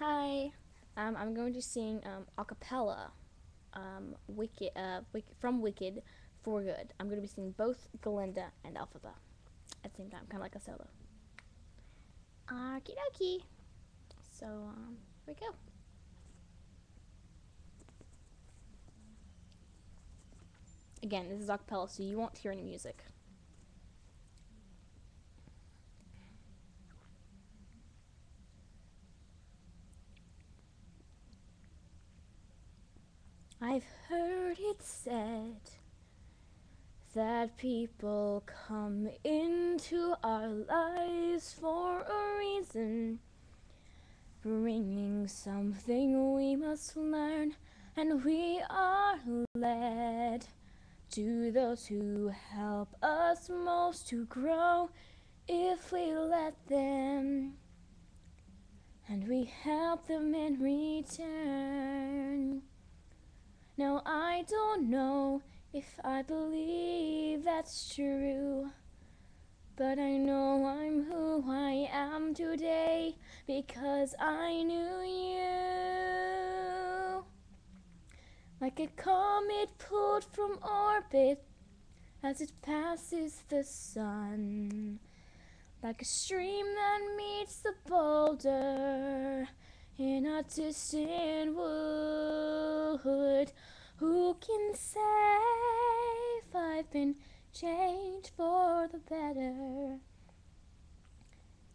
Hi, um, I'm going to sing um, a cappella um, Wicked, uh, Wicked, from Wicked for Good. I'm going to be singing both Glinda and Elphaba at the same time, kind of like a solo. Okie dokie. So, um, here we go. Again, this is a cappella, so you won't hear any music. I've heard it said that people come into our lives for a reason, bringing something we must learn, and we are led to those who help us most to grow if we let them, and we help them in return. Now I don't know if I believe that's true. But I know I'm who I am today because I knew you. Like a comet pulled from orbit as it passes the sun. Like a stream that meets the boulder in a distant wood. Who can say if I've been changed for the better?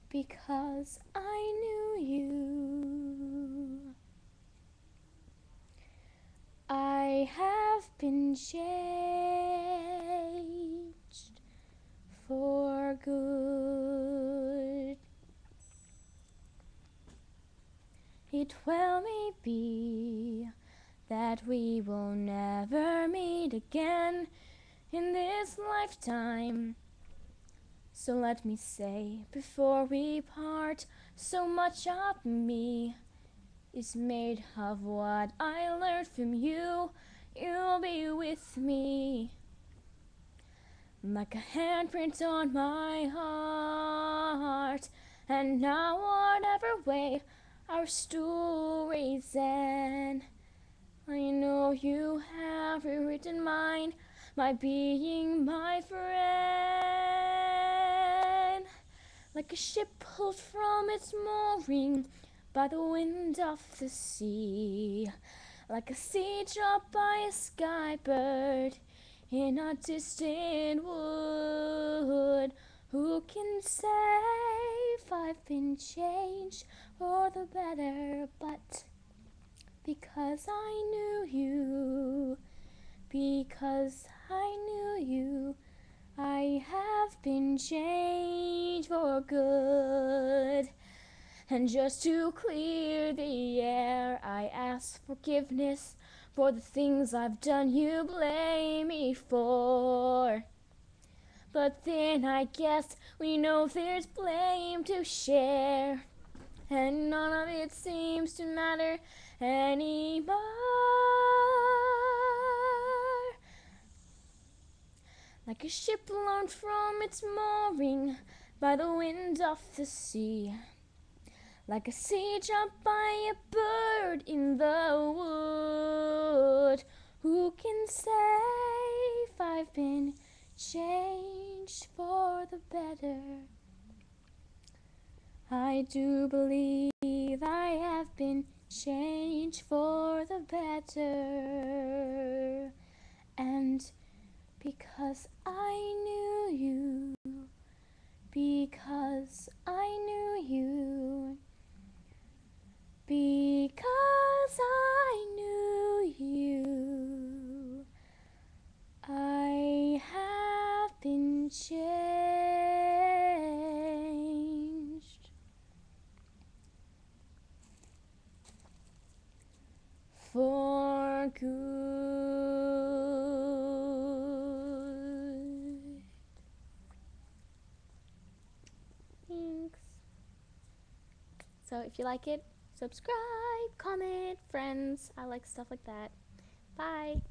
Because I knew you. I have been changed for good. It well may be that we will never meet again in this lifetime. So let me say before we part, so much of me is made of what I learned from you. You'll be with me like a handprint on my heart. And now, whatever way our stories end, I know you have rewritten mine by being my friend. Like a ship pulled from its mooring by the wind of the sea. Like a seed dropped by a sky bird in a distant wood. Who can say if I've been changed for the better? But because I knew you, because I knew you, I have been changed for good. And just to clear the air, I ask forgiveness for the things I've done you blame me for. But then I guess we know there's blame to share, and none of it seems to matter anymore. Like a ship blown from its mooring by the wind of the sea. Like a sea jumped by a bird in the wood. Who can say if I've been changed for the better? I do believe I have been changed for the better. And because I knew you, for good. Thanks. So if you like it, subscribe, comment, friends. I like stuff like that. Bye.